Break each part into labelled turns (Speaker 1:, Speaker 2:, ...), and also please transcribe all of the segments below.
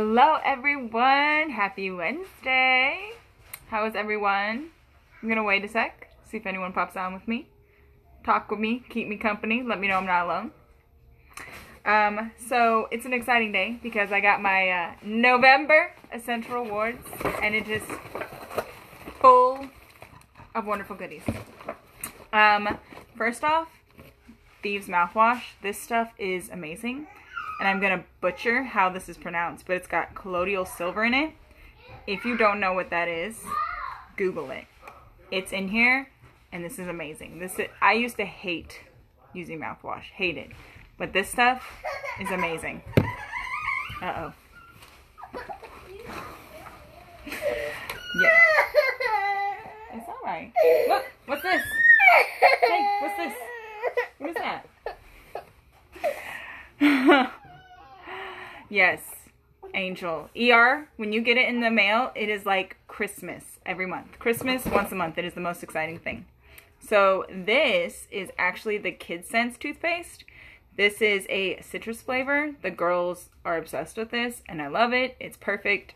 Speaker 1: Hello everyone! Happy Wednesday! How is everyone? I'm gonna wait a sec, see if anyone pops on with me. Talk with me, keep me company, let me know I'm not alone. Um, so it's an exciting day because I got my uh, November Essential Rewards and it is full of wonderful goodies. Um, first off, Thieves mouthwash. This stuff is amazing and I'm gonna butcher how this is pronounced, but it's got colloidal silver in it. If you don't know what that is, Google it. It's in here, and this is amazing. This is, I used to hate using mouthwash, hate it, but this stuff is amazing. Uh oh. Yeah. It's all right. Look, what's this? Hey, what's this? What is that? Yes, Angel. ER, when you get it in the mail, it is like Christmas every month. Christmas once a month. It is the most exciting thing. So this is actually the KidScents toothpaste. This is a citrus flavor. The girls are obsessed with this and I love it. It's perfect.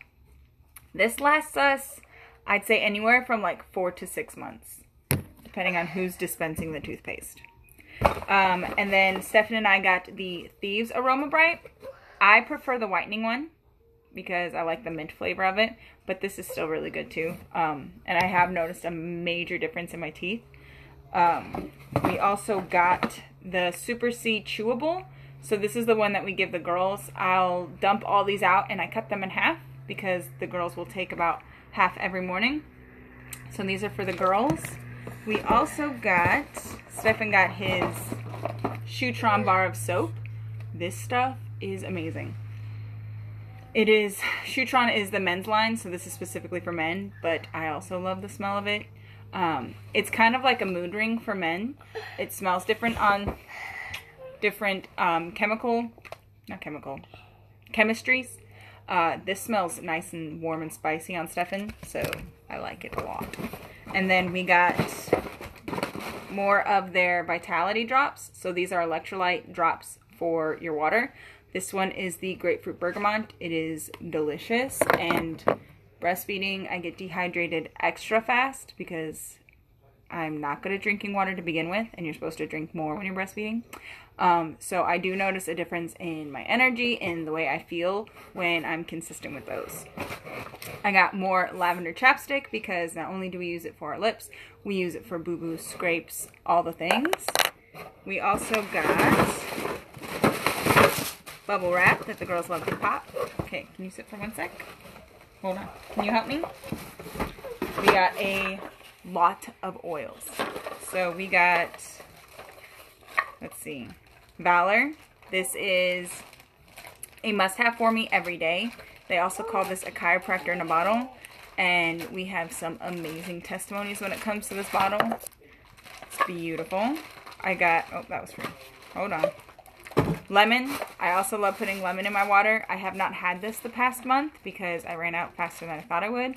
Speaker 1: This lasts us, I'd say anywhere from like four to six months, depending on who's dispensing the toothpaste. Um, and then Stefan and I got the Thieves Aroma Bright. I prefer the whitening one because I like the mint flavor of it, but this is still really good too. Um, and I have noticed a major difference in my teeth. Um, we also got the Super C Chewable. So this is the one that we give the girls. I'll dump all these out and I cut them in half because the girls will take about half every morning. So these are for the girls. We also got, Stefan got his Shutran bar of soap. This stuff is amazing. It is, Shutran is the men's line, so this is specifically for men, but I also love the smell of it. Um, it's kind of like a mood ring for men. It smells different on different um, chemical, not chemical, chemistries. Uh, this smells nice and warm and spicy on Stefan, so I like it a lot. And then we got more of their Vitality drops. So these are electrolyte drops for your water. This one is the grapefruit bergamot. It is delicious and breastfeeding, I get dehydrated extra fast because I'm not good at drinking water to begin with, and you're supposed to drink more when you're breastfeeding. Um, so I do notice a difference in my energy and the way I feel when I'm consistent with those. I got more lavender chapstick because not only do we use it for our lips, we use it for boo-boo, scrapes, all the things. We also got bubble wrap that the girls love to pop. Okay, can you sit for one sec? Hold on. Can you help me? We got a lot of oils. So we got, let's see, Valor. This is a must-have for me every day. They also call this a chiropractor in a bottle. And we have some amazing testimonies when it comes to this bottle. It's beautiful. I got, oh, that was free. Hold on. Lemon. I also love putting lemon in my water. I have not had this the past month because I ran out faster than I thought I would.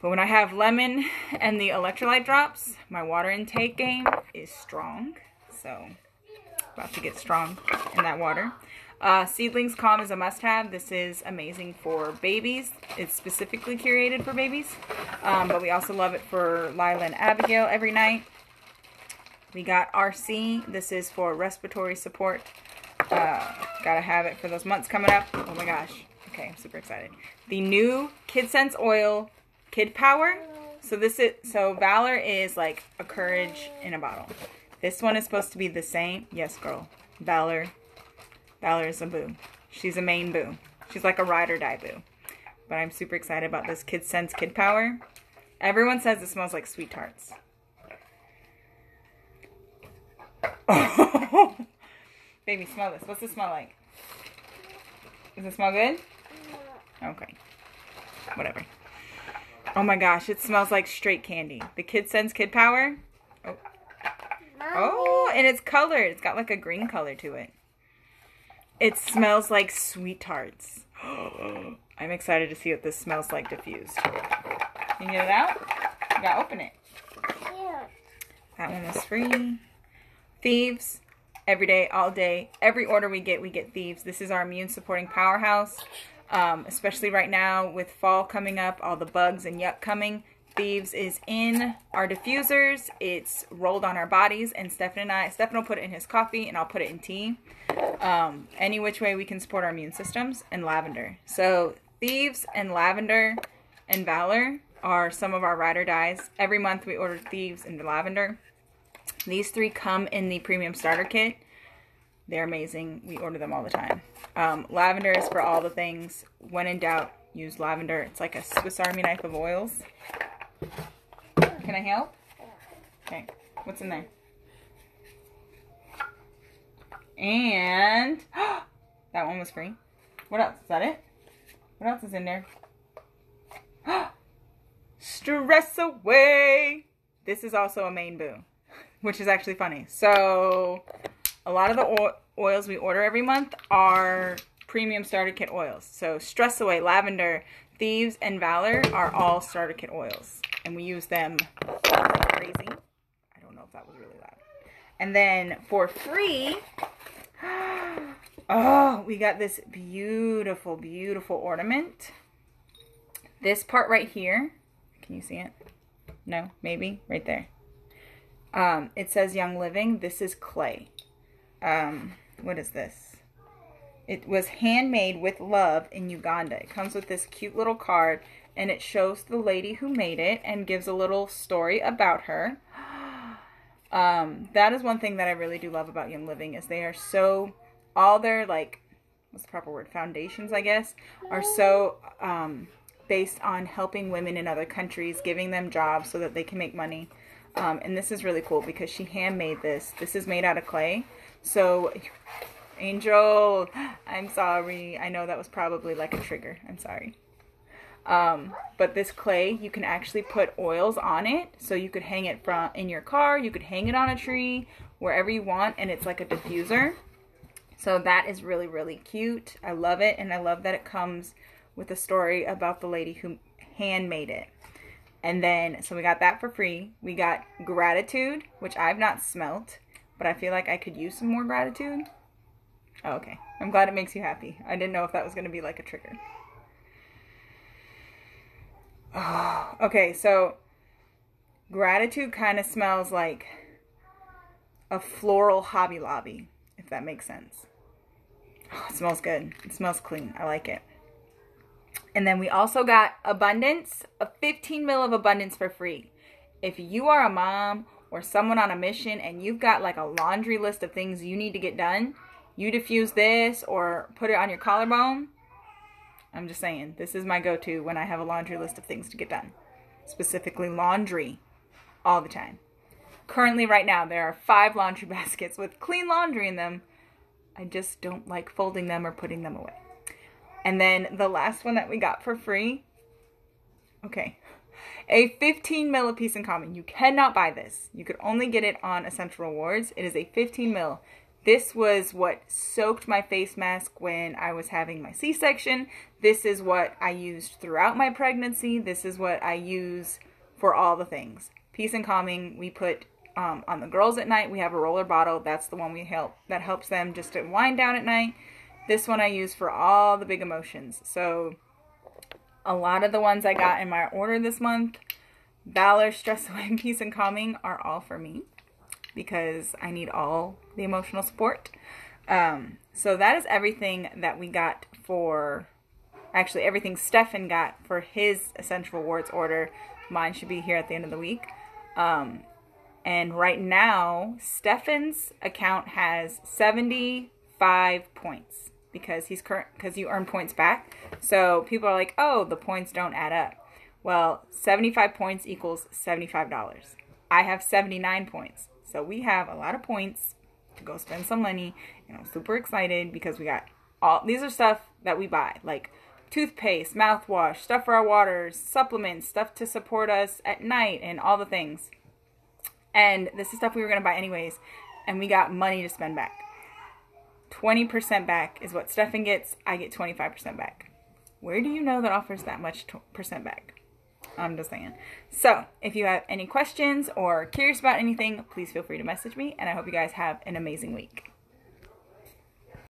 Speaker 1: But when I have lemon and the electrolyte drops, my water intake game is strong. So, about to get strong in that water. Uh, Seedlings Calm is a must-have. This is amazing for babies. It's specifically curated for babies. Um, but we also love it for Lila and Abigail every night. We got RC. This is for respiratory support. Uh, gotta have it for those months coming up. Oh my gosh. Okay, I'm super excited. The new KidScents Oil Kid Power. So this is, so Valor is like a courage in a bottle. This one is supposed to be the same. Yes, girl. Valor. Valor is a boo. She's a main boo. She's like a ride or die boo. But I'm super excited about this KidScents Kid Power. Everyone says it smells like sweet tarts. Baby, smell this. What's it smell like? Does it smell good? Okay. Whatever. Oh my gosh, it smells like straight candy. The KidScents Kid Power. Oh. Oh, and it's colored. It's got like a green color to it. It smells like sweet tarts. I'm excited to see what this smells like diffused. Can you get it out? You gotta open it. That one was free. Thieves every day, all day. Every order we get, we get Thieves. This is our immune supporting powerhouse. um, especially right now with fall coming up, all the bugs and yuck coming. Thieves is in our diffusers. It's rolled on our bodies, and Stefan and I, Stefan will put it in his coffee, and I'll put it in tea. Um, any which way we can support our immune systems, and lavender. So Thieves and lavender and Valor are some of our ride or dies. Every month we order Thieves and lavender. These three come in the premium starter kit. They're amazing. We order them all the time. Um, lavender is for all the things. When in doubt, use lavender. It's like a Swiss Army knife of oils. Can I help? Okay. What's in there? And that one was free. What else? Is that it? What else is in there? Stress away. This is also a main boo, which is actually funny. So, a lot of the oils we order every month are premium starter kit oils. So, Stress Away, Lavender, Thieves, and Valor are all starter kit oils. And we use them crazy. I don't know if that was really loud. And then for free, Oh, we got this beautiful, beautiful ornament. This part right here, can you see it? No, maybe right there. Um, it says Young Living. This is clay. Um, what is this? It was handmade with love in Uganda. It comes with this cute little card and it shows the lady who made it and gives a little story about her. Um, that is one thing that I really do love about Young Living is they are so all their like what's the proper word foundations i guess are so um, based on helping women in other countries giving them jobs so that they can make money um, and this is really cool because she handmade this. This is made out of clay. So angel i'm sorry. I know that was probably like a trigger. I'm sorry. Um, but this clay you can actually put oils on it. So you could hang it from in your car. You could hang it on a tree wherever you want and it's like a diffuser. So that is really, really cute. I love it. And I love that it comes with a story about the lady who handmade it. And then, so we got that for free. We got gratitude, which I've not smelt, but I feel like I could use some more gratitude. Oh, okay. I'm glad it makes you happy. I didn't know if that was going to be like a trigger. Oh, okay, so gratitude kind of smells like a floral Hobby Lobby, if that makes sense. Oh, it smells good. It smells clean. I like it. And then we also got abundance, a 15 mil of abundance for free. If you are a mom or someone on a mission and you've got like a laundry list of things you need to get done, you diffuse this or put it on your collarbone. I'm just saying, this is my go-to when I have a laundry list of things to get done. Specifically laundry all the time. Currently right now there are 5 laundry baskets with clean laundry in them I just don't like folding them or putting them away. And then the last one that we got for free, okay, a 15 mil a Peace and Calming. You cannot buy this. You could only get it on Essential Rewards. It is a 15 mil. This was what soaked my face mask when I was having my C-section. This is what I used throughout my pregnancy. This is what I use for all the things. Peace and calming, we put um, on the girls at night, we have a roller bottle. That's the one we help that helps them just to wind down at night. This one I use for all the big emotions. So a lot of the ones I got in my order this month, Valor, Stress Away, Peace and Calming are all for me because I need all the emotional support. Um, so that is everything that we got for, actually everything Stefan got for his Essential Rewards order. Mine should be here at the end of the week. Um, and right now, Stefan's account has 75 points because he's current because you earn points back. So people are like, "Oh, the points don't add up." Well, 75 points equals $75. I have 79 points. So we have a lot of points to go spend some money, and I'm super excited because we got all these are stuff that we buy, like toothpaste, mouthwash, stuff for our waters, supplements, stuff to support us at night, and all the things. And this is stuff we were going to buy anyways. And we got money to spend back. 20% back is what Stefan gets. I get 25% back. Where do you know that offers that much percent back? I'm just saying. So, if you have any questions or curious about anything, please feel free to message me. And I hope you guys have an amazing week.